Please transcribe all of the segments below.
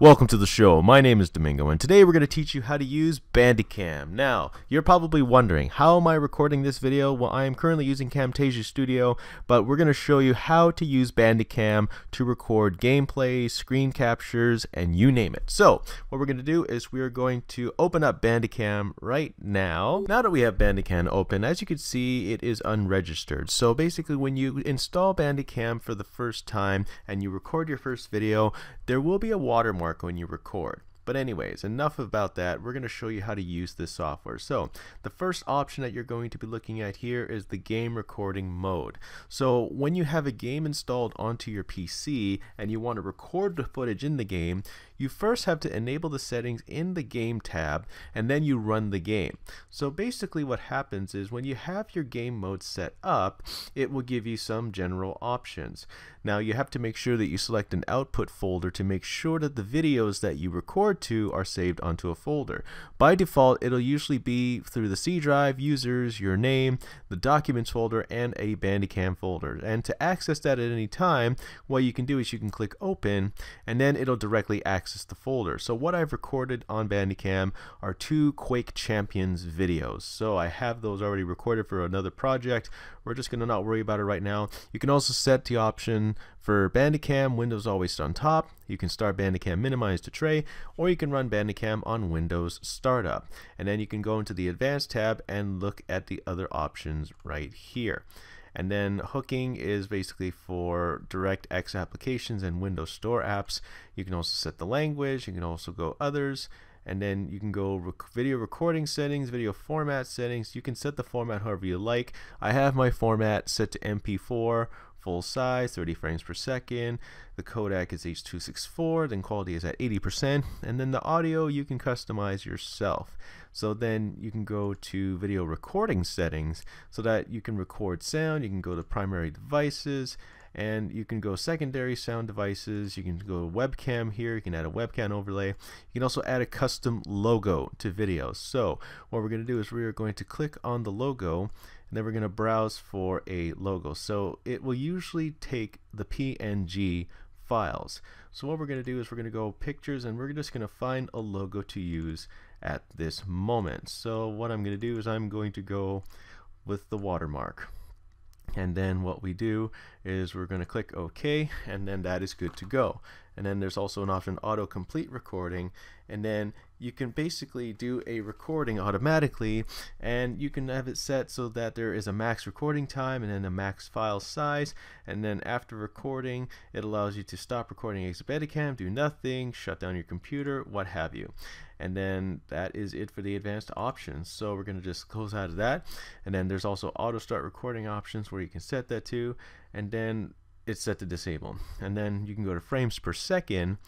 Welcome to the show. My name is Domingo, and today we're going to teach you how to use Bandicam. Now, you're probably wondering, how am I recording this video? Well, I am currently using Camtasia Studio, but we're going to show you how to use Bandicam to record gameplay, screen captures, and you name it. So, what we're going to do is we're going to open up Bandicam right now. Now that we have Bandicam open, as you can see, it is unregistered. So basically, when you install Bandicam for the first time and you record your first video, there will be a watermark mark when you record. But anyways, enough about that. We're going to show you how to use this software. So the first option that you're going to be looking at here is the game recording mode. So when you have a game installed onto your PC and you want to record the footage in the game, you first have to enable the settings in the game tab and then you run the game. So basically what happens is when you have your game mode set up, it will give you some general options. Now you have to make sure that you select an output folder to make sure that the videos that you record to are saved onto a folder. By default, it'll usually be through the C drive, users, your name, the documents folder, and a Bandicam folder. And to access that at any time, what you can do is you can click open and then it'll directly access access the folder. So what I've recorded on Bandicam are two Quake Champions videos. So I have those already recorded for another project. We're just going to not worry about it right now. You can also set the option for Bandicam, Windows always on top. You can start Bandicam minimize to tray, or you can run Bandicam on Windows startup. And then you can go into the advanced tab and look at the other options right here. And then hooking is basically for DirectX applications and Windows Store apps. You can also set the language, you can also go others, and then you can go rec video recording settings, video format settings. You can set the format however you like. I have my format set to MP4 full size, 30 frames per second. The codec is H.264, then quality is at 80%, and then the audio you can customize yourself. So then you can go to video recording settings so that you can record sound, you can go to primary devices, and you can go secondary sound devices you can go webcam here you can add a webcam overlay you can also add a custom logo to videos so what we're going to do is we're going to click on the logo and then we're going to browse for a logo. So it will usually take the PNG files. So what we're going to do is we're going to go pictures and we're just going to find a logo to use at this moment. So what I'm going to do is I'm going to go with the watermark. And then what we do is we're going to click OK and then that is good to go and then there's also an option auto complete recording and then you can basically do a recording automatically and you can have it set so that there is a max recording time and then a max file size and then after recording it allows you to stop recording exit Bandicam, do nothing, shut down your computer, what have you. And then that is it for the advanced options. So we're going to just close out of that. And then there's also auto start recording options where you can set that to. And then it's set to disable. And then you can go to frames per second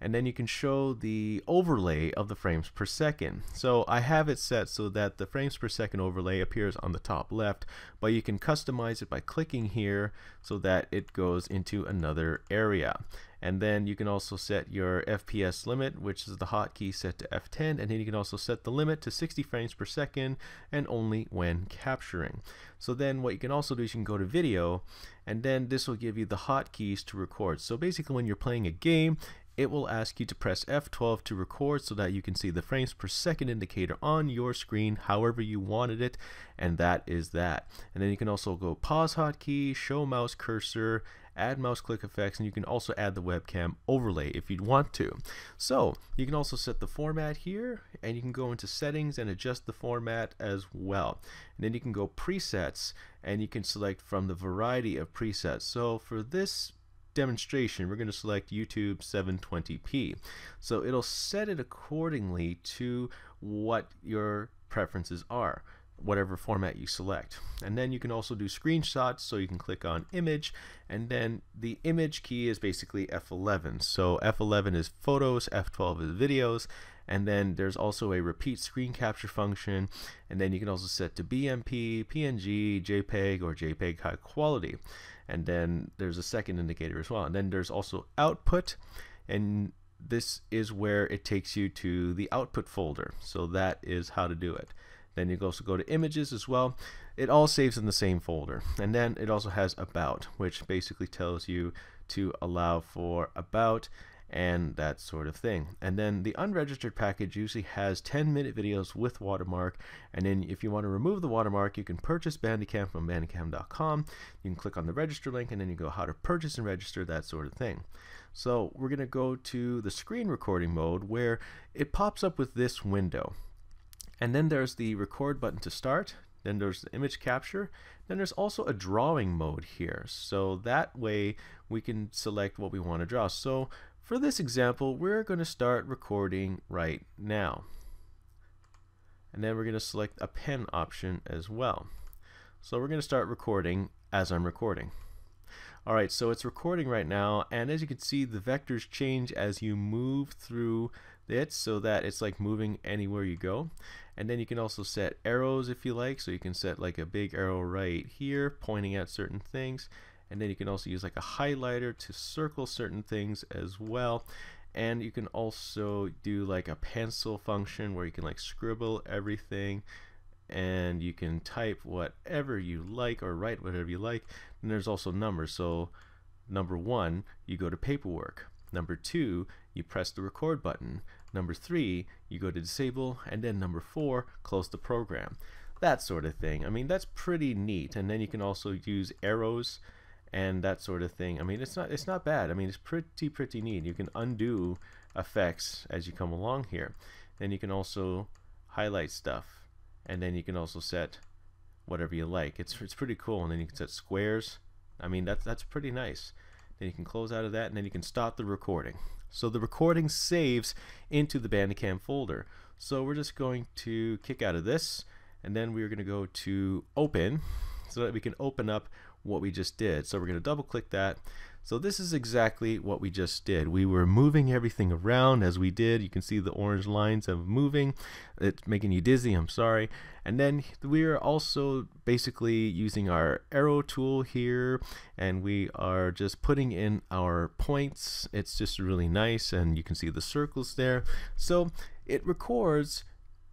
and then you can show the overlay of the frames per second. So I have it set so that the frames per second overlay appears on the top left, but you can customize it by clicking here so that it goes into another area. And then you can also set your FPS limit, which is the hotkey set to F10, and then you can also set the limit to 60 frames per second and only when capturing. So then what you can also do is you can go to video, and then this will give you the hotkeys to record. So basically when you're playing a game, it will ask you to press F12 to record so that you can see the frames per second indicator on your screen however you wanted it and that is that and then you can also go pause hotkey show mouse cursor add mouse click effects and you can also add the webcam overlay if you'd want to. So you can also set the format here and you can go into settings and adjust the format as well. And then you can go presets and you can select from the variety of presets. So for this demonstration, we're going to select YouTube 720p. So it'll set it accordingly to what your preferences are whatever format you select. And then you can also do screenshots, so you can click on image, and then the image key is basically F11. So F11 is photos, F12 is videos, and then there's also a repeat screen capture function, and then you can also set to BMP, PNG, JPEG, or JPEG high quality and then there's a second indicator as well and then there's also output and this is where it takes you to the output folder so that is how to do it then you also go to images as well it all saves in the same folder. And then it also has about, which basically tells you to allow for about and that sort of thing. And then the unregistered package usually has 10 minute videos with watermark. And then if you want to remove the watermark, you can purchase Bandicam from bandicam.com. You can click on the register link and then you go how to purchase and register, that sort of thing. So we're going to go to the screen recording mode where it pops up with this window. And then there's the record button to start. Then there's the image capture. Then there's also a drawing mode here. So that way we can select what we want to draw. So for this example, we're going to start recording right now. And then we're going to select a pen option as well. So we're going to start recording as I'm recording. Alright, so it's recording right now, and as you can see, the vectors change as you move through it so that it's like moving anywhere you go. And then you can also set arrows if you like, so you can set like a big arrow right here pointing at certain things. And then you can also use like a highlighter to circle certain things as well. And you can also do like a pencil function where you can like scribble everything. And you can type whatever you like or write whatever you like. And there's also numbers. So number one you go to paperwork. Number two you press the record button number three you go to disable and then number four close the program that sort of thing I mean that's pretty neat and then you can also use arrows and that sort of thing. I mean, it's not it's not bad. I mean, it's pretty pretty neat. You can undo effects as you come along here. Then you can also highlight stuff, and then you can also set whatever you like. It's it's pretty cool. And then you can set squares. I mean, that's that's pretty nice. Then you can close out of that, and then you can stop the recording. So the recording saves into the Bandicam folder. So we're just going to kick out of this, and then we're going to go to Open, so that we can open up what we just did. So we're going to double click that. So this is exactly what we just did. We were moving everything around as we did. You can see the orange lines of moving. It's making you dizzy, I'm sorry. And then we are also basically using our arrow tool here and we are just putting in our points. It's just really nice and you can see the circles there. So it records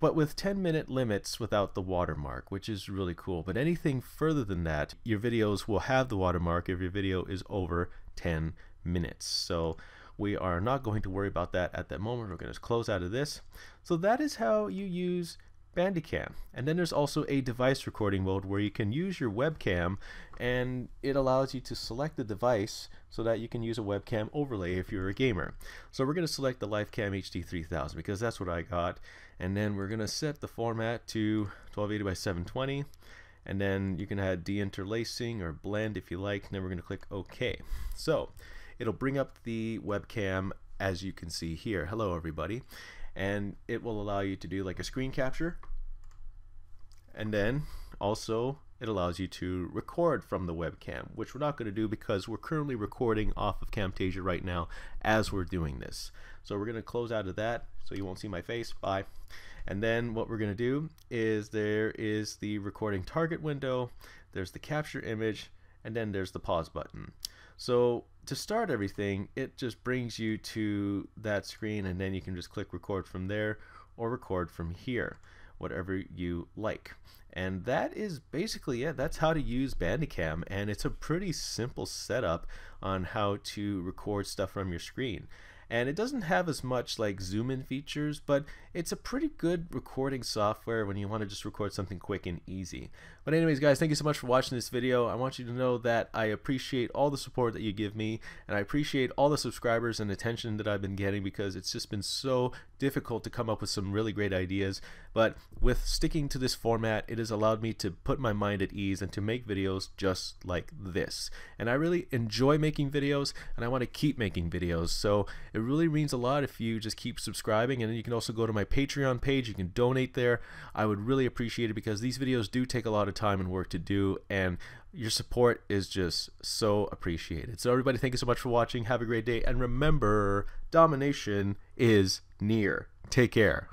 but with 10 minute limits without the watermark, which is really cool. But anything further than that, your videos will have the watermark if your video is over 10 minutes. So we are not going to worry about that at that moment. We're going to close out of this. So that is how you use Bandicam. And then there's also a device recording mode where you can use your webcam and it allows you to select the device so that you can use a webcam overlay if you're a gamer. So we're going to select the LifeCam HD 3000 because that's what I got and then we're going to set the format to 1280 by 720 and then you can add deinterlacing or blend if you like and then we're going to click OK. So it'll bring up the webcam as you can see here. Hello everybody and it will allow you to do like a screen capture and then also it allows you to record from the webcam which we're not going to do because we're currently recording off of Camtasia right now as we're doing this. So we're going to close out of that so you won't see my face. Bye. And then what we're going to do is there is the recording target window there's the capture image and then there's the pause button. So to start everything, it just brings you to that screen and then you can just click record from there or record from here, whatever you like. And that is basically it. That's how to use Bandicam and it's a pretty simple setup on how to record stuff from your screen and it doesn't have as much like zoom in features but it's a pretty good recording software when you want to just record something quick and easy but anyways guys thank you so much for watching this video. I want you to know that I appreciate all the support that you give me and I appreciate all the subscribers and attention that I've been getting because it's just been so difficult to come up with some really great ideas. But with sticking to this format it has allowed me to put my mind at ease and to make videos just like this. And I really enjoy making videos and I want to keep making videos. So it really means a lot if you just keep subscribing. And you can also go to my Patreon page. You can donate there. I would really appreciate it because these videos do take a lot of time and work to do and your support is just so appreciated. So everybody, thank you so much for watching. Have a great day and remember, domination is near. Take care.